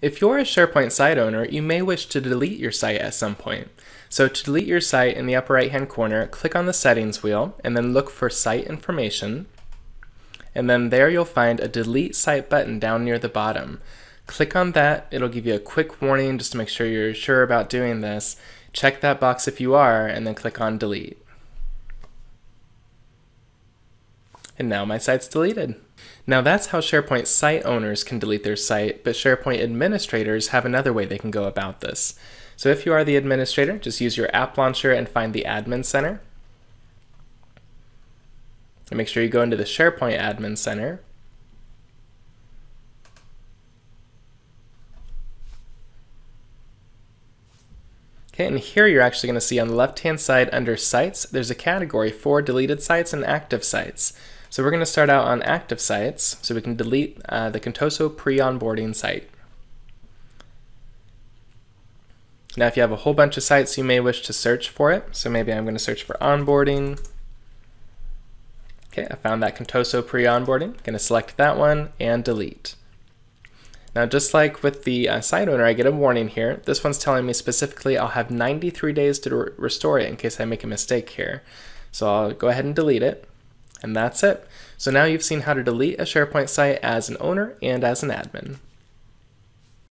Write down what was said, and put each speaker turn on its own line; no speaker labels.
If you're a SharePoint site owner, you may wish to delete your site at some point. So to delete your site in the upper right hand corner, click on the settings wheel and then look for site information. And then there you'll find a delete site button down near the bottom. Click on that, it'll give you a quick warning just to make sure you're sure about doing this. Check that box if you are, and then click on delete. And now my site's deleted. Now that's how SharePoint site owners can delete their site, but SharePoint administrators have another way they can go about this. So if you are the administrator, just use your app launcher and find the admin center. And make sure you go into the SharePoint admin center. Okay, and here you're actually going to see on the left-hand side under Sites, there's a category for deleted sites and active sites. So we're going to start out on active sites, so we can delete uh, the Contoso pre-onboarding site. Now if you have a whole bunch of sites, you may wish to search for it. So maybe I'm going to search for onboarding. Okay, I found that Contoso pre-onboarding. I'm Going to select that one and delete. Now just like with the uh, site owner, I get a warning here. This one's telling me specifically I'll have 93 days to re restore it in case I make a mistake here. So I'll go ahead and delete it. And that's it. So now you've seen how to delete a SharePoint site as an owner and as an admin.